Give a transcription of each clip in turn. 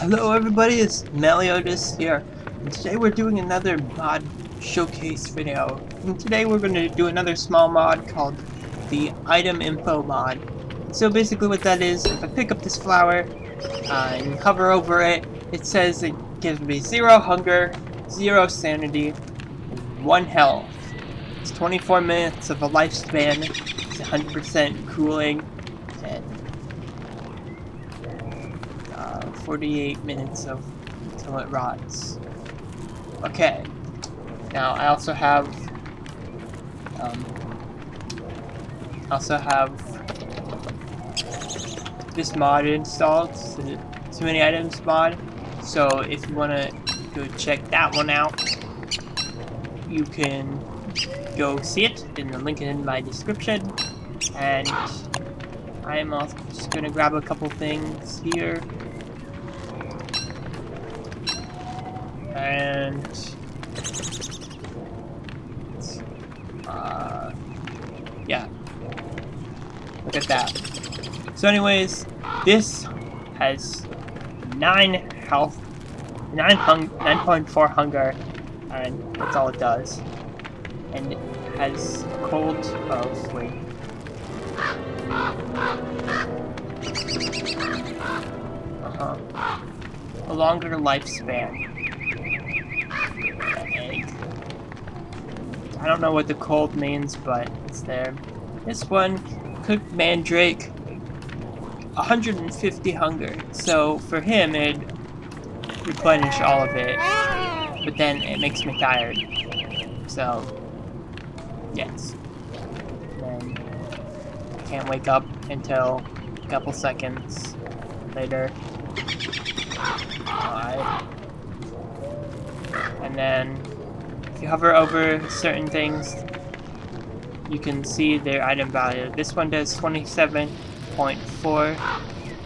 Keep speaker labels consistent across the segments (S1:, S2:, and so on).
S1: Hello everybody, it's Meliodas here, and today we're doing another mod showcase video. And today we're going to do another small mod called the Item Info mod. So basically what that is, if I pick up this flower uh, and hover over it, it says it gives me zero hunger, zero sanity, one health. It's 24 minutes of a lifespan, it's 100% cooling, and uh, 48 minutes of until it rots. Okay. Now I also have um, also have this mod installed, too many items mod. So if you want to go check that one out, you can go see it in the link in my description. And I'm also just gonna grab a couple things here. And uh, yeah, look at that. So anyways, this has nine health, nine hung, 9.4 hunger, and that's all it does. And it has cold of wait. Uh-huh. A longer lifespan. I don't know what the cold means, but it's there. This one, cooked mandrake, 150 hunger. So for him, it replenish all of it, but then it makes me tired. So, yes. Then I can't wake up until a couple seconds later. Alright. And then if you hover over certain things, you can see their item value. This one does 27.4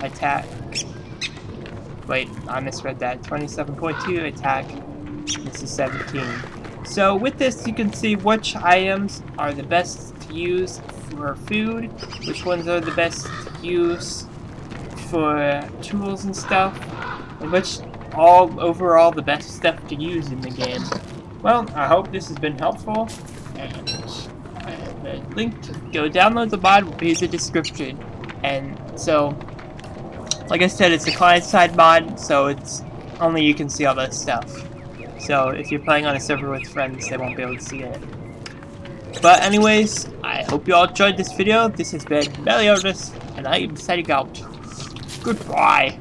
S1: attack. Wait, I misread that. 27.2 attack. This is 17. So with this, you can see which items are the best to use for food, which ones are the best to use for tools and stuff, and which all overall the best stuff to use in the game. Well, I hope this has been helpful, and the link to go download the mod will be in the description. And so, like I said, it's a client-side mod, so it's only you can see all that stuff. So if you're playing on a server with friends, they won't be able to see it. But anyways, I hope you all enjoyed this video. This has been Meliodas, and I am signing out. Goodbye.